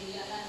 tranquilidad.